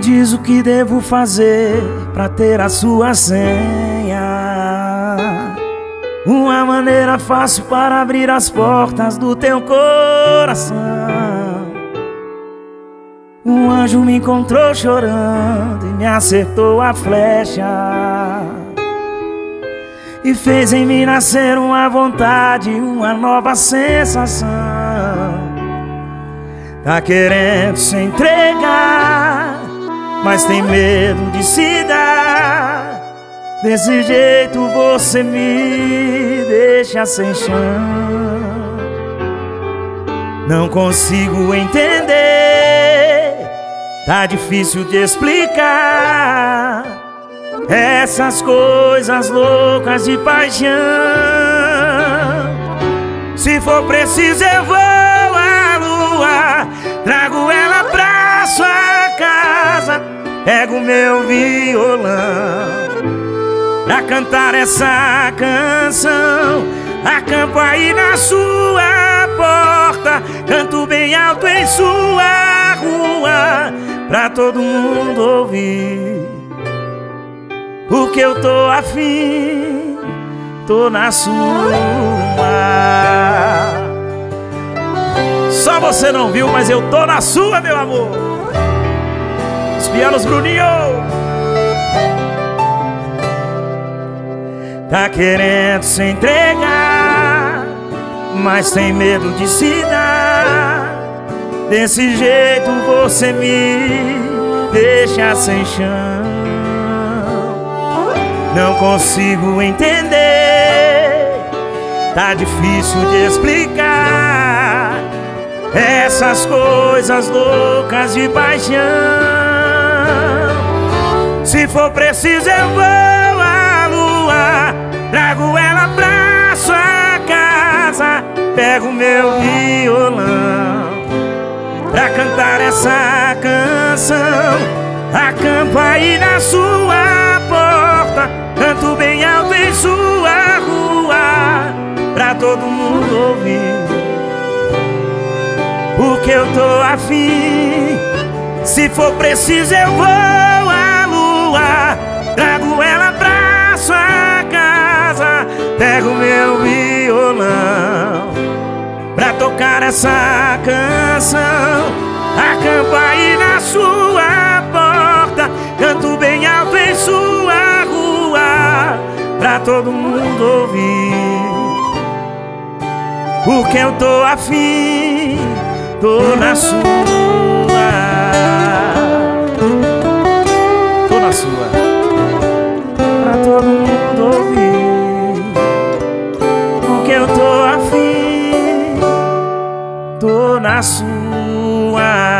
diz o que devo fazer pra ter a sua senha. Uma maneira fácil para abrir as portas do teu coração. Um anjo me encontrou chorando e me acertou a flecha. E fez em mim nascer uma vontade, uma nova sensação. Tá querendo se entregar, mas tem medo de se dar. Desse jeito você me deixa sem chão. Não consigo entender, tá difícil de explicar. Essas coisas loucas de paixão. Se for preciso, eu vou Pego meu violão pra cantar essa canção. Acampo aí na sua porta, canto bem alto em sua rua, pra todo mundo ouvir. Porque eu tô afim, tô na sua. Só você não viu, mas eu tô na sua, meu amor. Os pianos Bruninho. Tá querendo se entregar, mas tem medo de se dar. Desse jeito você me deixa sem chão. Não consigo entender, tá difícil de explicar. Essas coisas loucas de paixão. Se for preciso, eu vou à lua. Trago ela pra sua casa. Pego meu violão pra cantar essa canção. Acampo aí na sua porta. Canto bem alto em sua rua. Pra todo mundo ouvir. Porque eu tô afim. Se for preciso, eu vou lua. Trago ela pra sua casa. Pego meu violão pra tocar essa canção. Acampo aí na sua porta. Canto bem alto em sua rua. Pra todo mundo ouvir. Porque eu tô afim, tô na sua. Tô na sua.